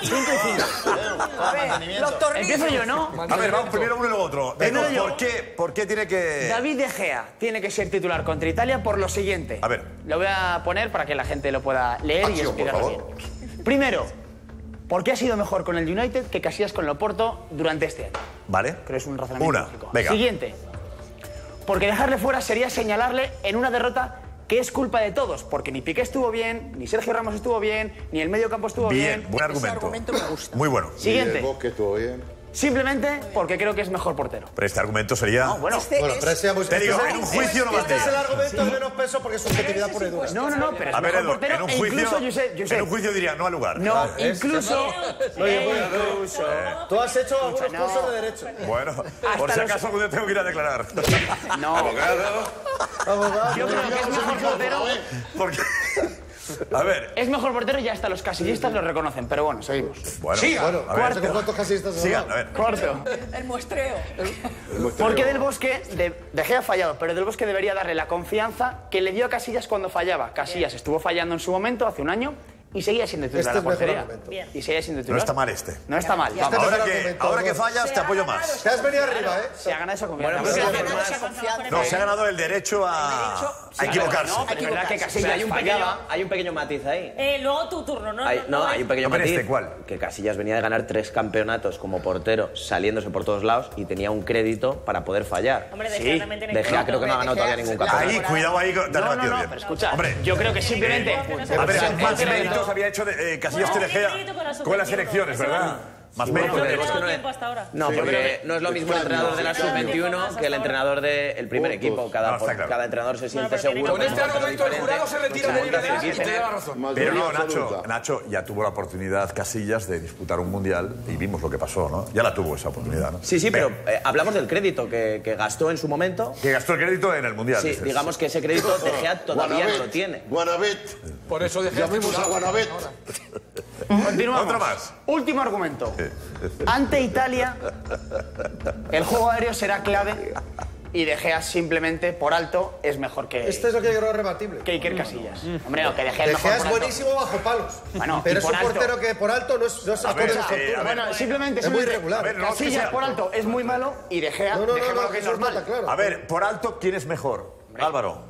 5 y 5. A ver, los tornillos. Empiezo yo, ¿no? A ver, vamos primero uno y luego otro. Primero Venga, yo. ¿por qué, ¿Por qué tiene que...? David De Gea tiene que ser titular contra Italia por lo siguiente. A ver. Lo voy a poner para que la gente lo pueda leer y Acción, por explicarlo bien. favor. Primero, ¿por qué ha sido mejor con el United que Casillas con el Oporto durante este año? Vale. Creo que es un razonamiento Una, lógico. venga. Siguiente. Porque dejarle fuera sería señalarle en una derrota que es culpa de todos, porque ni Piqué estuvo bien, ni Sergio Ramos estuvo bien, ni el medio campo estuvo bien. Bien, buen argumento. Muy bueno. Siguiente. que estuvo bien. Simplemente porque creo que es mejor portero. Pero este argumento sería... bueno. Este Bueno, pero Te digo, este es- en un juicio no Este es el argumento de menos peso porque es subjetividad pura y dura. No, no, no, pero es A ver, mejor Edu, portero en un juicio, incluso, Josep, Josep, en un juicio diría no al lugar. No, incluso. Oye, bueno, incluso. Tú has hecho algunos no. cursos de derecho. Bueno, por si acaso algún día tengo que ir a declarar. No. Abogado. Yo creo que es mejor portero. Porque... A ver, Es mejor portero y ya hasta los casillistas lo reconocen, pero bueno, seguimos. bueno, Bueno, a con ver, cuántos casistas has sigan, hablado. a ver. Cuarto. El muestreo. Porque del Bosque, de, de Gea ha fallado, pero del Bosque debería darle la confianza que le dio a Casillas cuando fallaba. Casillas estuvo fallando en su momento, hace un año, y seguía siendo titular Este en la portería. Y seguía siendo titular. No está mal este. No está mal. Este es Ahora que, ahora que fallas, te apoyo más. Te has venido arriba, ¿eh? Se ha ganado esa confianza. Bueno, pero- confianza. No, se ha ganado el derecho a, a equivocarse. No, pero es verdad que O sea, Casillas hay, un pequeño, fallaba. hay un pequeño matiz ahí. Eh, luego tu turno, ¿no? Hay- no, hay un pequeño A ver, matiz. este, ¿cuál? Que Casillas venía de ganar tres campeonatos como portero, saliéndose por todos lados y tenía un crédito para poder fallar. Hombre, De Sí, De Gea creo que no ha ganado todavía ningún campeonato. Ahí, cuidado ahí, No, no, no, bien. pero escucha, Hombre, yo creo que simplemente... a ver, más el méritos había hecho de, eh, Casillas No, de Gea tiene mérito con la con las sub-21, elecciones, ¿verdad? no. Más Bueno, no no hasta ahora. Porque no es lo mismo el entrenador de la Sí, sí, sub-21 sí. que el entrenador del primer equipo. Cada, No, claro. cada entrenador se siente seguro. Con este argumento el jurado se retira de la y te la razón. Pero no, Nacho. Nacho ya tuvo la oportunidad Casillas de disputar un mundial y vimos lo que pasó, ¿no? Ya la tuvo esa oportunidad, ¿no? Sí, sí, pero eh, hablamos del crédito que, que gastó en su momento. Que gastó el crédito en el mundial. Sí, dices. digamos que ese crédito De Gea todavía no lo tiene. Guanabet. Por eso dejé Llamemos a Guanabet. Continuamos. Otra más. Último argumento. Ante Italia, el juego aéreo será clave y De Gea simplemente por alto es mejor que, Este es lo que yo creo rebatible. que Iker Casillas. Hombre, no, que De Gea es De mejor Gea es por alto. buenísimo bajo palos. Bueno, pero es un alto. portero que por alto no es, no es A ver, de a ver, Bueno, simplemente es muy. A ver, no es que Casillas sea- por alto es muy malo y De Gea, No, no, no, dejémoslo no, que es normal. claro. A ver, por alto, ¿quién es mejor? Álvaro.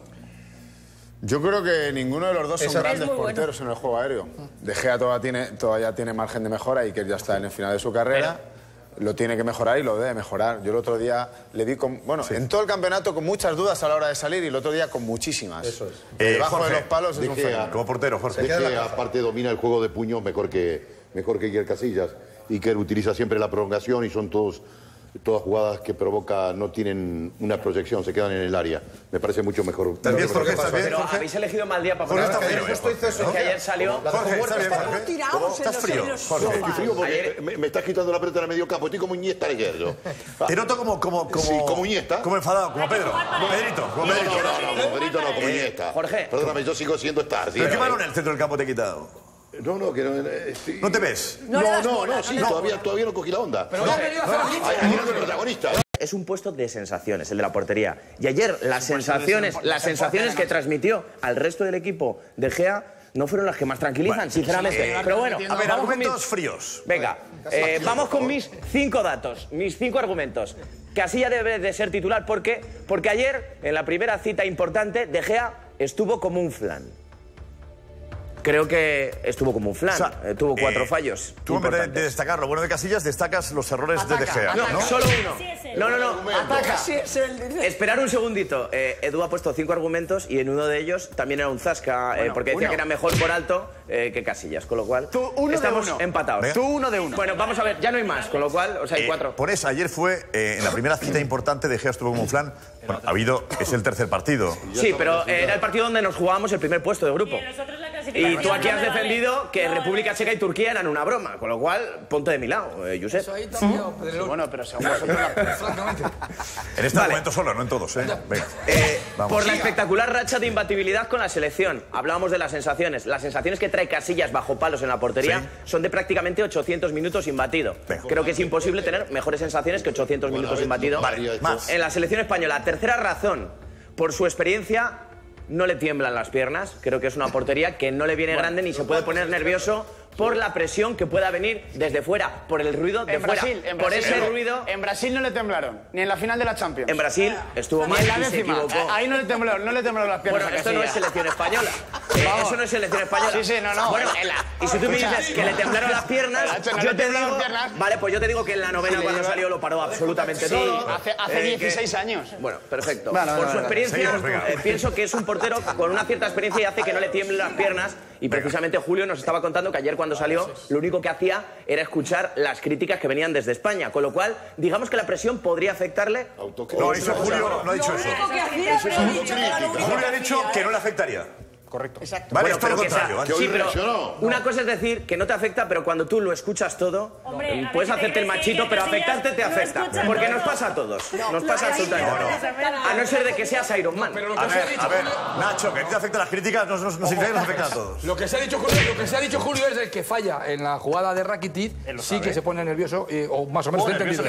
Yo creo que ninguno de los dos son Eso- grandes bueno. porteros en el juego aéreo. De Gea todavía tiene, todavía tiene margen de mejora y que ya está en el final de su carrera. Lo tiene que mejorar y lo debe mejorar. Yo el otro día le di con. Bueno, en todo el campeonato con muchas dudas a la hora de salir y el otro día con muchísimas. Eso es. Eh, Debajo Jorge, de los palos es un Gea. fenómeno. Como portero, Jorge. De que aparte domina el juego de puño mejor que, mejor que Iker Casillas. Iker utiliza siempre la prolongación y son todos, todas jugadas que provoca, no tienen una proyección, se quedan en el área. Me parece mucho mejor. ¿Estás bien, Jorge? ¿Estás bien, Pero Jorge? habéis elegido mal día para Jorge poner está Ayer frío, justo eh, hizo eso. Es que ayer salió. Jorge, ¿estás bien, Jorge? tirados ¿Estás frío, Jorge? Estoy frío porque Ayer- me, me estás quitando la pelota en el medio campo. Estoy como Iniesta ayer yo. Te noto como, como, como, Sí, como Iniesta. Como enfadado, como Pedro. Como Pedrito, como No, Pedrito. no, no, no, como Pedrito no, como Iniesta. Jorge. Perdóname, yo sigo siendo Star. ¿Pero qué balón en el centro del campo te he quitado? No, no, que no. eh, sí. ¿No te ves? No No, no, bola, no, sí, todavía, todavía no cogí la onda. Pero no protagonista. Es un puesto de sensaciones, el de la portería. Y ayer las sensaciones, las sensaciones que transmitió al resto del equipo de Gea no fueron las que más tranquilizan, sinceramente. Pero bueno, A ver, vamos con mis- argumentos fríos. Venga, eh, vamos con mis cinco datos, mis cinco argumentos. Casilla debe de ser titular porque, porque ayer, en la primera cita importante, De Gea estuvo como un flan. Creo que estuvo como un flan. O sea, eh, tuvo cuatro eh, fallos. Tú en vez de, destacar lo bueno de Casillas, destacas los errores de De Gea, No, ¿no? solo uno. Sí, es él. No, no, no. Sí, es el- Esperar un segundito. Eh, Edu ha puesto cinco argumentos y en uno de ellos también era un zasca, eh, Bueno, porque decía uno. que era mejor por alto eh, que Casillas, con lo cual Tú uno de estamos uno. empatados. Venga. Tú uno de uno. Bueno, vamos a ver, ya no hay más, con lo cual, o sea, hay Eh, cuatro. por eso, ayer fue eh, en la primera cita importante de Gea estuvo como un flan. Bueno, ha habido, es el tercer partido. Sí, pero eh, era el partido donde nos jugábamos el primer puesto de grupo. Y clasificación Y tú aquí has defendido que No, República no, Checa y Turquía eran una broma, con lo cual, ponte de mi lado, eh, Josep. Eso ahí también, Pedrerol. Bueno, pero según vosotros la- Francamente. En este momento solo, no en todos, ¿eh? Venga. Eh, Vamos. por la espectacular racha de imbatibilidad con la selección. Hablábamos de las sensaciones. Las sensaciones que trae Casillas bajo palos en la portería Sí. son de prácticamente 800 minutos imbatido. Venga. Creo que es imposible tener mejores sensaciones que 800 minutos imbatido Vale, más. en la selección española. Tercera razón, por su experiencia no le tiemblan las piernas. Creo que es una portería que no le viene grande ni se puede poner nervioso por la presión que pueda venir desde fuera, por el ruido de En fuera. Brasil, en por Brasil, ese ruido. En Brasil no le temblaron, ni en la final de la Champions. En Brasil estuvo Ni mal en la y se equivocó. Ahí no le temblaron, no le temblaron las piernas Bueno, esto no es selección española. Eh, Vamos. eso no es selección española. Sí, sí, no, no. Bueno, En la- y si tú me dices que le temblaron las piernas, no yo te digo, vale, pues yo te digo que en la novena Sí, cuando lleva- salió lo paró absolutamente Sí, todo. hace, hace Eh, que- 16 años. Bueno, perfecto. Vale, vale, Por su experiencia, eh, pienso que es un portero con una cierta experiencia y hace que no le tiemblen las piernas. Y precisamente Julio nos estaba contando que ayer cuando salió, lo único que hacía era escuchar las críticas que venían desde España. Con lo cual, digamos que la presión podría afectarle. No, eso Julio no ha dicho eso. Julio ha dicho que no le afectaría. Correcto. Vale, Bueno, es todo lo pero que sí, pero una cosa es decir que no te afecta, pero cuando tú lo escuchas todo, Hombre, eh, puedes hacerte el machito, pero afectarte te afecta. Porque todo. nos pasa a todos. Nos pasa absolutamente No, a todos. A no ser de que seas Iron Man. Pero lo que A se ha ver, dicho a ver, Nacho, que a ti te afectan las críticas, no, no, no significa que nos afecten a todos. Lo que se ha dicho Julio, lo que se ha dicho Julio es de que falla en la jugada de Rakitic, sí que se pone nervioso eh, o más o menos está entendido.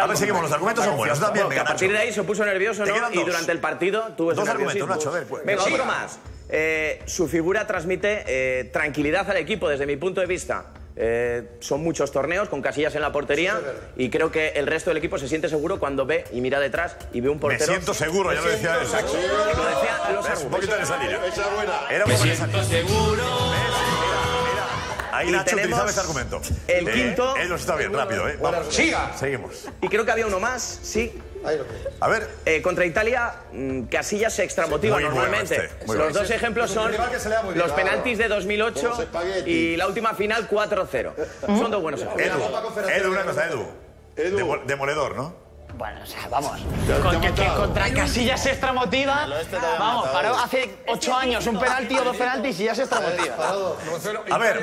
A ver, seguimos, los argumentos son buenos. Tú también, venga, a partir de ahí se puso nervioso, ¿no? Y durante el partido tuvo ese Dos argumentos. Nacho, a ver, pues. Venga, otro más. Eh, su figura transmite eh, tranquilidad al equipo desde mi punto de vista. Eh, son muchos torneos con casillas en la portería y creo que el resto del equipo se siente seguro cuando ve y mira detrás y ve un Me portero. siento seguro, ya lo decía él. Lo decía los ¿Ves? Un poquito es buena. Era un poco línea. Ahí Y Nacho tenemos utilizaba ese argumento. el quinto. Él nos está bien, rápido, ¿eh? Vamos. Siga. Seguimos. Y creo que había uno más, sí. A ver, Eh, contra Italia, mm, Casillas se extramotiva bueno normalmente. este, Los bueno. dos ejemplos son los penaltis de 2008 Los espaguetis. y la última final 4-0. Son dos buenos ejemplos. Edu, Edu, una cosa, Edu. Edu. Demo- Demoledor, ¿no? Bueno, o sea, vamos. Con que, que contra Casillas se extramotiva. Vamos, paró hace 8 años un penalti o dos penaltis y ya se extramotiva. A ver,